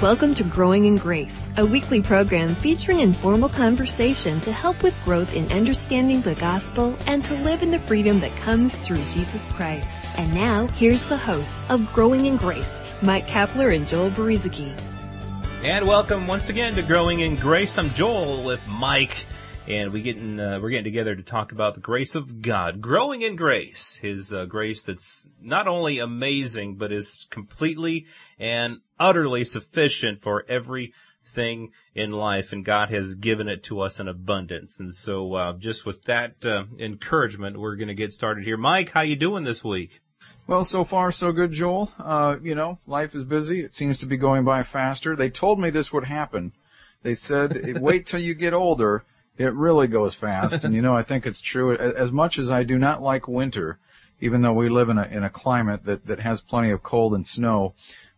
Welcome to Growing in Grace, a weekly program featuring informal conversation to help with growth in understanding the gospel and to live in the freedom that comes through Jesus Christ. And now, here's the hosts of Growing in Grace, Mike Kapler and Joel Beriziki. And welcome once again to Growing in Grace. I'm Joel with Mike, and we getting uh, we're getting together to talk about the grace of God, growing in grace, His uh, grace that's not only amazing but is completely and utterly sufficient for everything in life, and God has given it to us in abundance. And so, uh, just with that uh, encouragement, we're going to get started here. Mike, how you doing this week? Well, so far so good, Joel. Uh, you know, life is busy. It seems to be going by faster. They told me this would happen. They said, wait till you get older. It really goes fast. and you know, I think it's true. As much as I do not like winter, even though we live in a, in a climate that, that has plenty of cold and snow,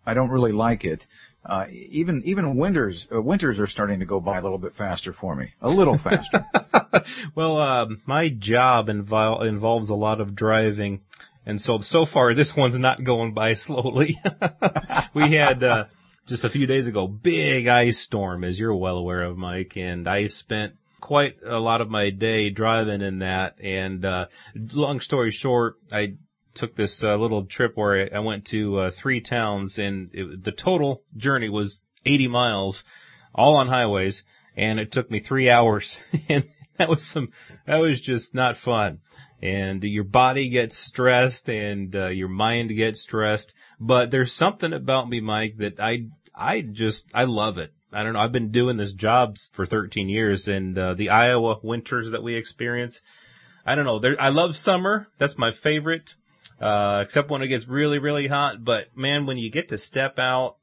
I don't really like it. Uh, even even winters uh, winters are starting to go by a little bit faster for me, a little faster. well, um, my job invol- involves a lot of driving, and so so far this one's not going by slowly. we had uh, just a few days ago big ice storm, as you're well aware of, Mike, and I spent quite a lot of my day driving in that. And uh, long story short, I took this uh, little trip where I, I went to uh, three towns, and it, the total journey was 80 miles, all on highways, and it took me three hours, and that was some that was just not fun. And your body gets stressed, and uh, your mind gets stressed. But there's something about me, Mike, that I I just I love it. I don't know. I've been doing this job for 13 years, and uh, the Iowa winters that we experience. I don't know. There, I love summer. That's my favorite uh, except when it gets really, really hot. But man, when you get to step out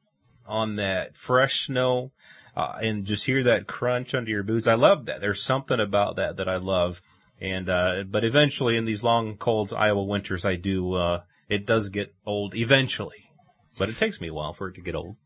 on that fresh snow uh, and just hear that crunch under your boots, I love that. There's something about that that I love. And uh, but eventually, in these long, cold Iowa winters, I do. Uh, it does get old eventually, but it takes me a while for it to get old.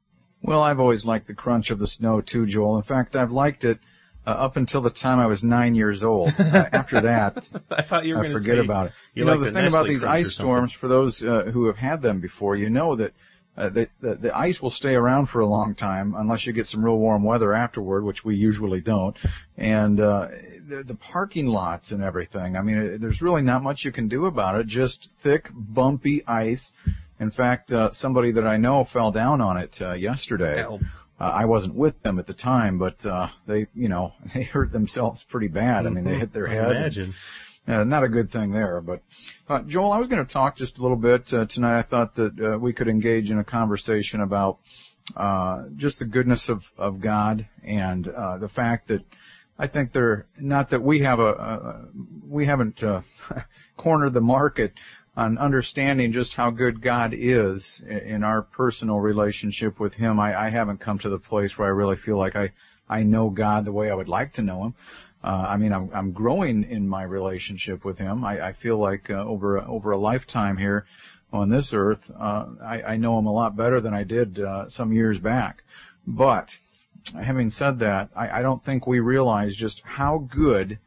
Well, I've always liked the crunch of the snow too, Joel. In fact, I've liked it uh, up until the time I was nine years old. Uh, after that, I thought you were going to forget about it. You, you know like the, the thing about these ice storms, for those uh, who have had them before, you know that. Uh, the, the, the ice will stay around for a long time unless you get some real warm weather afterward, which we usually don't. And uh, the, the parking lots and everything. I mean, there's really not much you can do about it. Just thick, bumpy ice. In fact, uh, somebody that I know fell down on it uh, yesterday. Oh. Uh, I wasn't with them at the time, but uh, they, you know, they hurt themselves pretty bad. I mean, they hit their I head. Imagine. Uh, not a good thing there, but uh, Joel, I was going to talk just a little bit uh, tonight. I thought that uh, we could engage in a conversation about uh, just the goodness of of God and uh, the fact that I think they're not that we have a, a we haven't uh, cornered the market on understanding just how good God is in our personal relationship with Him. I, I haven't come to the place where I really feel like I I know God the way I would like to know Him. Uh, I mean, I'm, I'm growing in my relationship with Him. I, I feel like uh, over over a lifetime here on this earth, uh, I, I know Him a lot better than I did uh, some years back. But having said that, I, I don't think we realize just how good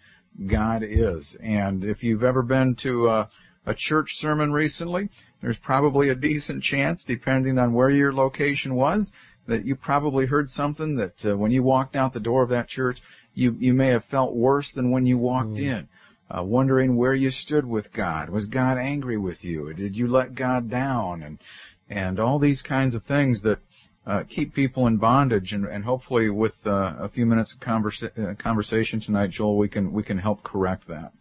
God is. And if you've ever been to uh, a church sermon recently, there's probably a decent chance, depending on where your location was, that you probably heard something that uh, when you walked out the door of that church, you you may have felt worse than when you walked Mm. in, uh, wondering where you stood with God. Was God angry with you? Did you let God down? And and all these kinds of things that uh, keep people in bondage. And, and hopefully, with uh, a few minutes of conversa- uh, conversation tonight, Joel, we can we can help correct that.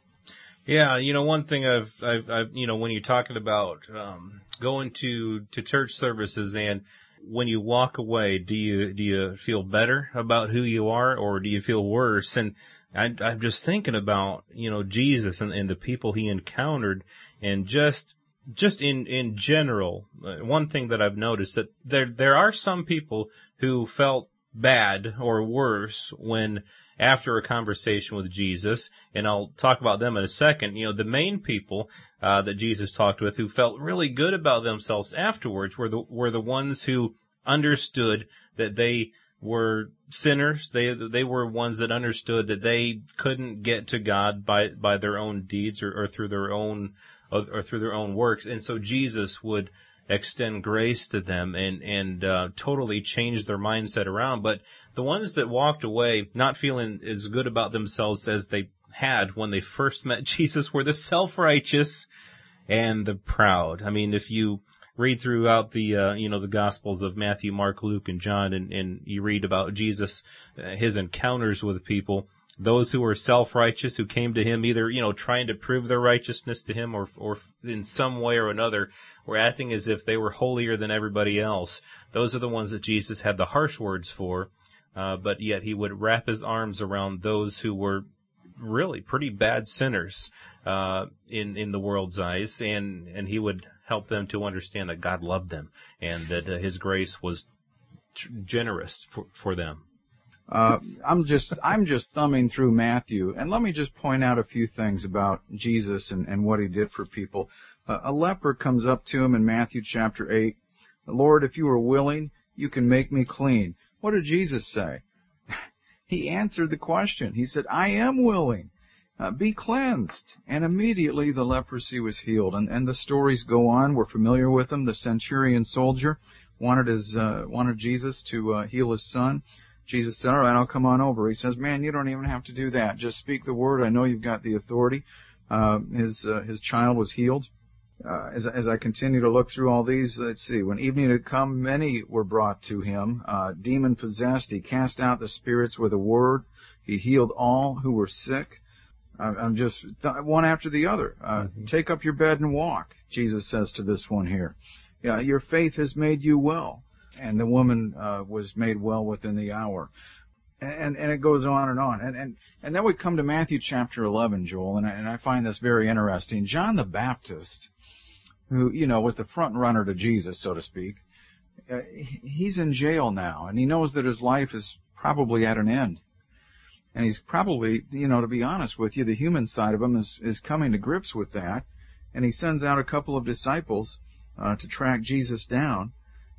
Yeah, you know, one thing I've, I've, I've you know, when you're talking about um, going to to church services and when you walk away, do you do you feel better about who you are, or do you feel worse? And I, I'm just thinking about you know Jesus and, and the people he encountered, and just just in in general, uh, one thing that I've noticed that there there are some people who felt bad or worse when after a conversation with Jesus, and I'll talk about them in a second. You know, the main people uh, that Jesus talked with who felt really good about themselves afterwards were the were the ones who understood that they were sinners. They they were ones that understood that they couldn't get to God by by their own deeds or, or through their own or, or through their own works, and so Jesus would extend grace to them and and uh, totally change their mindset around. But the ones that walked away not feeling as good about themselves as they had when they first met Jesus were the self-righteous and the proud. I mean, if you read throughout the uh, you know the Gospels of Matthew, Mark, Luke, and John, and, and you read about Jesus, uh, his encounters with people those who were self-righteous, who came to him either, you know, trying to prove their righteousness to him or, or in some way or another were acting as if they were holier than everybody else. Those are the ones that Jesus had the harsh words for, uh, but yet he would wrap his arms around those who were really pretty bad sinners, uh, in, in the world's eyes and, and he would help them to understand that God loved them and that uh, his grace was generous for, for them. Uh, I'm just I'm just thumbing through Matthew, and let me just point out a few things about Jesus and, and what he did for people. Uh, a leper comes up to him in Matthew chapter eight. Lord, if you are willing, you can make me clean. What did Jesus say? he answered the question. He said, I am willing. Uh, be cleansed. And immediately the leprosy was healed. And, and the stories go on. We're familiar with them. The centurion soldier wanted his uh, wanted Jesus to uh, heal his son. Jesus said, all right, I'll come on over. He says, man, you don't even have to do that. Just speak the word. I know you've got the authority. Uh, his, uh, his child was healed. Uh, as, as I continue to look through all these, let's see. When evening had come, many were brought to him, uh, demon possessed. He cast out the spirits with a word. He healed all who were sick. I'm just th- one after the other. Uh, mm-hmm. Take up your bed and walk. Jesus says to this one here. Yeah, your faith has made you well and the woman uh, was made well within the hour. And, and it goes on and on. And, and, and then we come to Matthew chapter 11, Joel, and I, and I find this very interesting. John the Baptist, who, you know, was the front runner to Jesus, so to speak, uh, he's in jail now, and he knows that his life is probably at an end. And he's probably, you know, to be honest with you, the human side of him is, is coming to grips with that. And he sends out a couple of disciples uh, to track Jesus down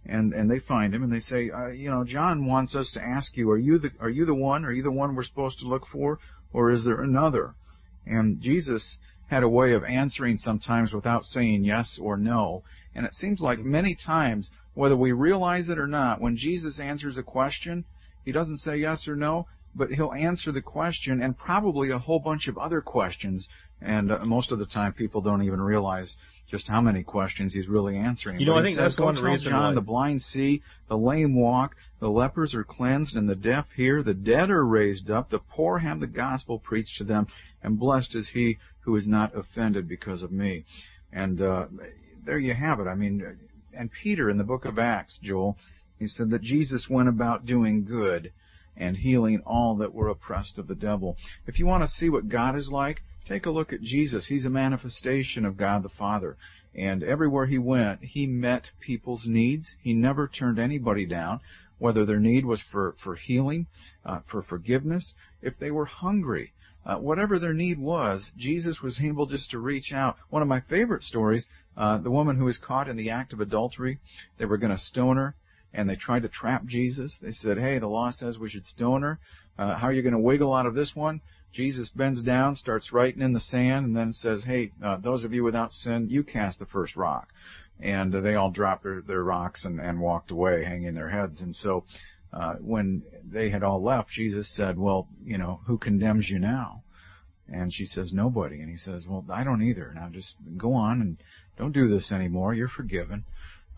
and and they find him and they say, uh, you know, John wants us to ask you, are you the are you the one? Are you the one we're supposed to look for, or is there another? And Jesus had a way of answering sometimes without saying yes or no. And it seems like many times, whether we realize it or not, when Jesus answers a question, he doesn't say yes or no, but he'll answer the question and probably a whole bunch of other questions. And uh, most of the time, people don't even realize just how many questions he's really answering. You know, but I think says, that's one reason John, why the blind see, the lame walk, the lepers are cleansed, and the deaf hear, the dead are raised up, the poor have the gospel preached to them, and blessed is he who is not offended because of me. And uh, there you have it. I mean, and Peter in the book of Acts, Joel, he said that Jesus went about doing good and healing all that were oppressed of the devil. If you want to see what God is like, Take a look at Jesus. He's a manifestation of God the Father. And everywhere he went, he met people's needs. He never turned anybody down, whether their need was for, for healing, uh, for forgiveness, if they were hungry. Uh, whatever their need was, Jesus was able just to reach out. One of my favorite stories, uh, the woman who was caught in the act of adultery, they were going to stone her, and they tried to trap Jesus. They said, hey, the law says we should stone her. Uh, how are you going to wiggle out of this one? Jesus bends down, starts writing in the sand, and then says, "Hey, uh, those of you without sin, you cast the first rock." And uh, they all dropped their, their rocks and, and walked away, hanging their heads. And so, uh, when they had all left, Jesus said, "Well, you know, who condemns you now?" And she says, "Nobody." And he says, "Well, I don't either. Now just go on and don't do this anymore. You're forgiven."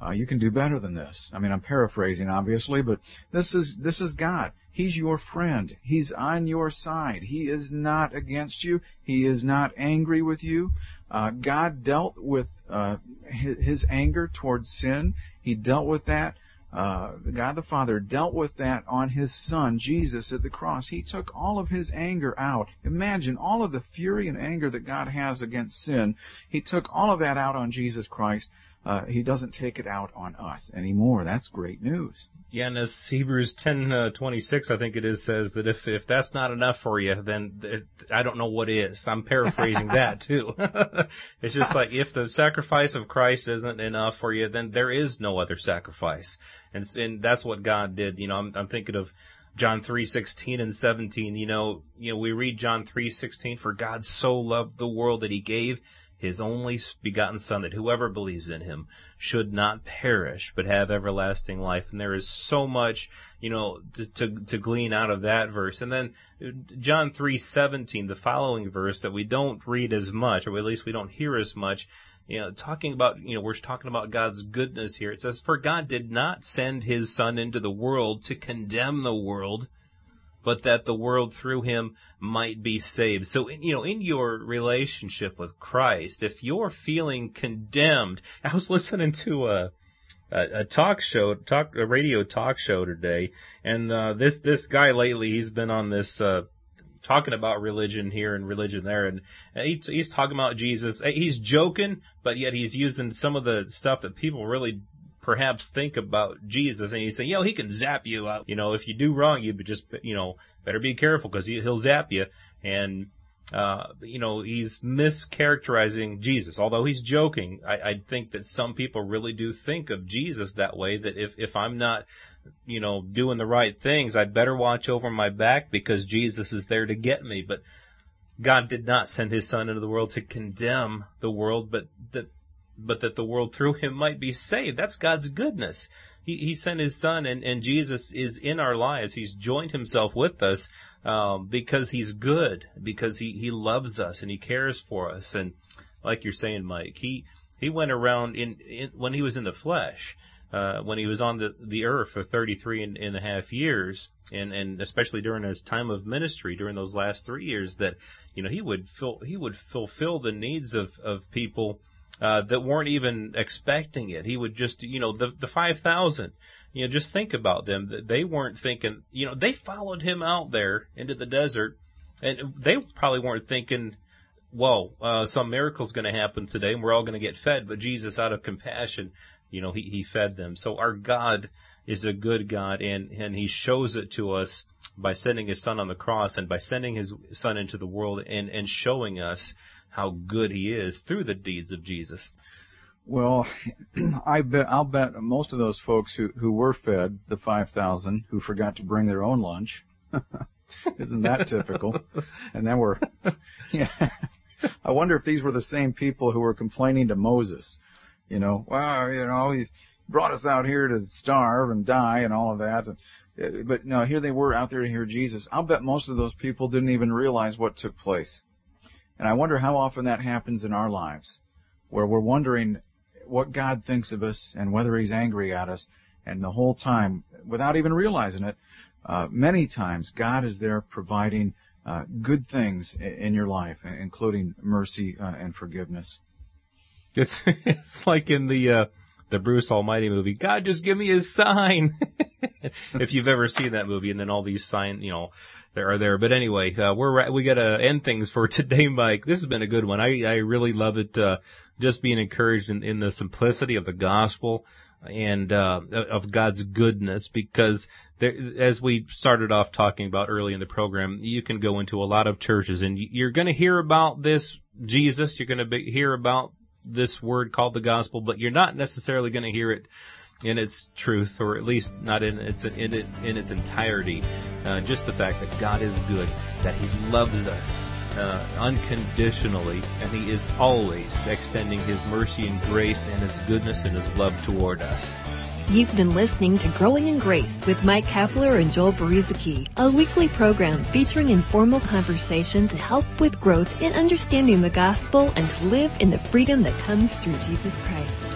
Uh, you can do better than this. I mean, I'm paraphrasing, obviously, but this is this is God. He's your friend. He's on your side. He is not against you. He is not angry with you. Uh, God dealt with uh, his, his, anger towards sin. He dealt with that. Uh, God the Father dealt with that on His Son, Jesus, at the cross. He took all of His anger out. Imagine all of the fury and anger that God has against sin. He took all of that out on Jesus Christ uh, he doesn't take it out on us anymore. That's great news. Yeah, and as Hebrews ten uh, twenty six, I think it is, says that if if that's not enough for you, then it, I don't know what is. I'm paraphrasing that too. it's just like if the sacrifice of Christ isn't enough for you, then there is no other sacrifice, and and that's what God did. You know, I'm, I'm thinking of John 3:16 and 17, you know, you know, we read John 3:16 for God so loved the world that he gave his only begotten Son, that whoever believes in him should not perish, but have everlasting life. And there is so much, you know, to, to, to glean out of that verse. And then uh, John 3:17, the following verse that we don't read as much, or at least we don't hear as much, you know, talking about, you know, we're talking about God's goodness here. It says, For God did not send his Son into the world to condemn the world, but that the world through him might be saved. So, you know, in your relationship with Christ, if you're feeling condemned, I was listening to a, a, a talk show, talk, a radio talk show today, and, uh, this, this guy lately, he's been on this, uh, talking about religion here and religion there, and he's, he's talking about Jesus. He's joking, but yet he's using some of the stuff that people really perhaps think about Jesus and you say, know, he can zap you out. You know, if you do wrong, you just, you know, better be careful because he, he'll zap you. And, uh, you know, he's mischaracterizing Jesus. Although he's joking, I, I think that some people really do think of Jesus that way, that if, if I'm not, you know, doing the right things, I better watch over my back because Jesus is there to get me. But God did not send his son into the world to condemn the world, but that but that the world through him might be saved. That's God's goodness. He, he sent his son, and, and Jesus is in our lives. He's joined himself with us um, because he's good, because he, he loves us and he cares for us. And like you're saying, Mike, he he went around in, in when he was in the flesh. Uh, when he was on the, the earth for 33 and, and a half years, and, and especially during his time of ministry, during those last three years, that, you know, he would fill, he would fulfill the needs of, of people, uh, that weren't even expecting it. He would just, you know, the the five thousand. You know, just think about them. They weren't thinking. You know, they followed him out there into the desert, and they probably weren't thinking, "Well, uh, some miracle's going to happen today, and we're all going to get fed." But Jesus, out of compassion, you know, he he fed them. So our God is a good God, and and He shows it to us by sending His Son on the cross, and by sending His Son into the world, and and showing us how good he is through the deeds of Jesus. Well, I bet I'll bet most of those folks who who were fed the five thousand who forgot to bring their own lunch. Isn't that typical? And then we're yeah. I wonder if these were the same people who were complaining to Moses. You know, well, you know, he brought us out here to starve and die and all of that. But no, here they were out there to hear Jesus. I'll bet most of those people didn't even realize what took place. And I wonder how often that happens in our lives, where we're wondering what God thinks of us and whether He's angry at us, and the whole time, without even realizing it, uh, many times God is there providing uh, good things in your life, including mercy uh, and forgiveness. It's it's like in the uh, the Bruce Almighty movie. God, just give me a sign. if you've ever seen that movie, and then all these sign, you know, there are there. But anyway, uh, we're we got to end things for today, Mike. This has been a good one. I I really love it. Uh, just being encouraged in, in the simplicity of the gospel and uh, of God's goodness, because there, as we started off talking about early in the program, you can go into a lot of churches and you're going to hear about this Jesus. You're going to hear about this word called the gospel, but you're not necessarily going to hear it in its truth, or at least not in its in, it, in its entirety. Uh, just the fact that God is good, that He loves us uh, unconditionally, and He is always extending His mercy and grace and His goodness and His love toward us. You've been listening to Growing in Grace with Mike Kapler and Joel Beriziki, a weekly program featuring informal conversation to help with growth in understanding the gospel and to live in the freedom that comes through Jesus Christ.